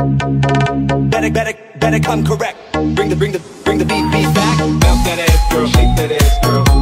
Better, better, better come correct. Bring the, bring the, bring the beat, beat back. Bounce that ass, girl. Shake that ass, girl.